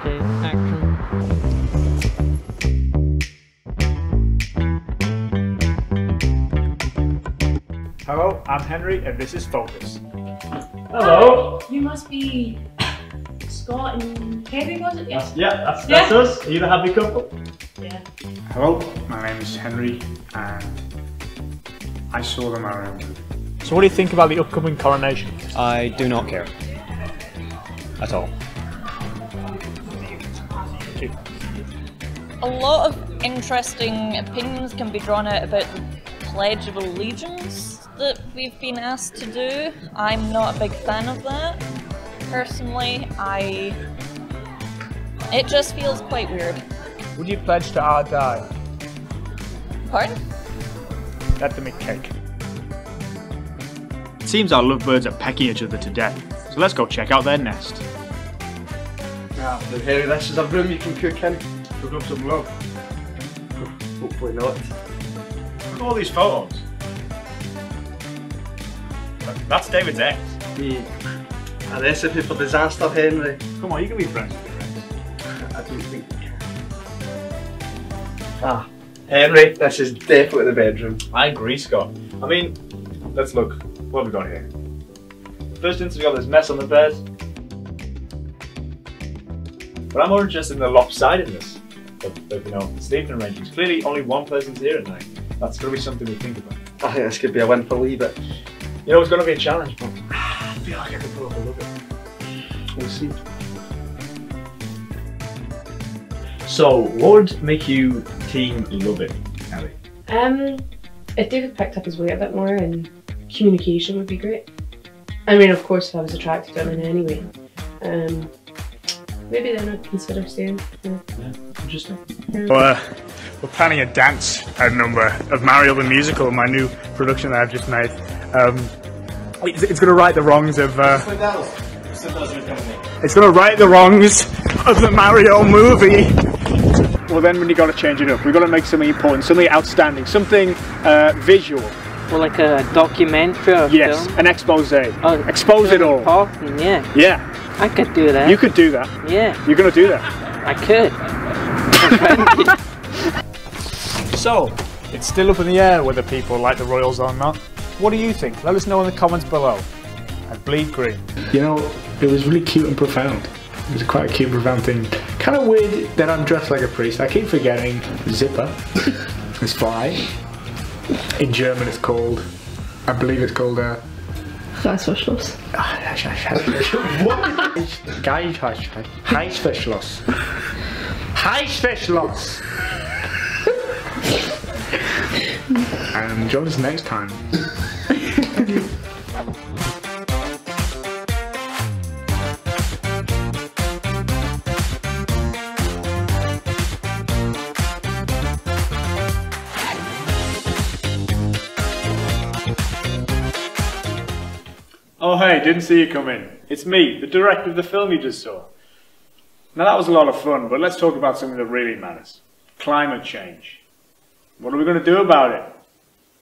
Okay, action. Hello, I'm Henry, and this is Focus. Hello. You must be Scott and Henry, was it? Yes. Yeah, that's, Yeah. us. Are you the happy couple? Yeah. Hello, my name is Henry, and I saw the Mario movie. So, what do you think about the upcoming coronation? I do not care. At all. A lot of interesting opinions can be drawn out about the Pledge of Allegiance that we've been asked to do. I'm not a big fan of that. Personally, I. It just feels quite weird. Would you pledge to our die? Pardon? Let them eat cake. It seems our lovebirds are pecking each other to death, so let's go check out their nest. Ah, Harry, this is a room you can cook in. Cook up some love. Hopefully not. Look at all these photos. That's David's ex. The, a recipe for disaster, Henry. Come on, you can be friends with your ex. I don't think you can. Ah, Henry, this is definitely the bedroom. I agree, Scott. I mean, let's look. What have we got here? First instance, we got this mess on the bed. But I'm more interested in the lopsidedness of, of you know, sleeping arrangements. Clearly, only one person's here at night. That's going to be something we think about. I think this could be a win for Leave but You know, it's going to be a challenge, but I feel like I can pull off a little at We'll see. So, what would make you team love it, Harry? Um, if David picked up his weight a bit more and communication would be great. I mean, of course, if I was attracted to him in any way, um, maybe then I'd consider staying. Yeah. Interesting. Uh, we're planning a dance uh, number of Mario the Musical, my new production that I've just made. Um, it's, it's going to right the wrongs of. Uh, it's going to right the wrongs of the Mario movie. Well, then, when you got to change it up, we've got to make something important, something outstanding, something uh, visual. Or like a documentary or Yes, film. an expose. Oh, Expose it all. Parking, yeah. Yeah, I could do that. you could do that. Yeah, You're going to do that. I could. So, it's still up in the air whether people like the Royals or not. What do you think? Let us know in the comments below. And bleed green. You know, it was really cute and profound. It was quite a cute and profound thing. Kind of weird that I'm dressed like a priest. I keep forgetting zipper. it's fly. In German, it's called. I believe it's called. Uh, Reißverschluss. Heißverschluss. Heißverschluss. and join us next time. Oh hey, didn't see you come in. It's me, the director of the film you just saw. Now that was a lot of fun, but let's talk about something that really matters. Climate change. What are we going to do about it?